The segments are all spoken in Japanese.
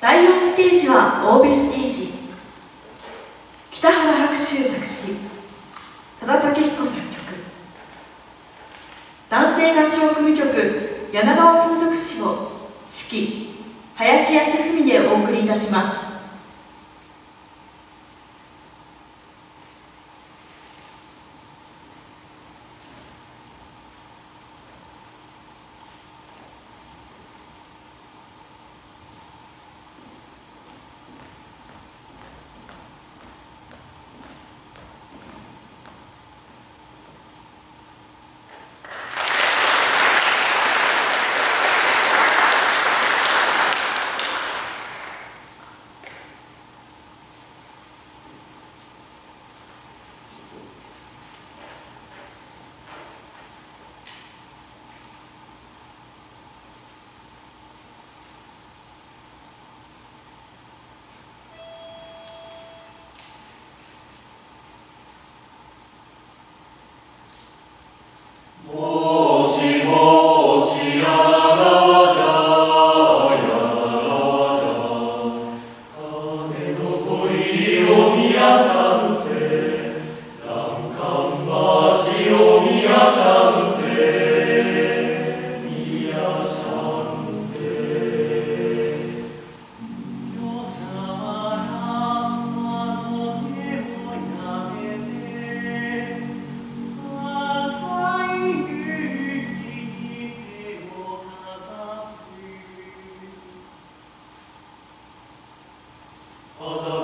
第4ステージは OB ステージ。北原白秋作詞。多田武彦作曲。男性合唱組曲。柳川風俗詩を。指揮林康文でお送りいたします「Also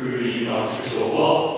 グリーンアは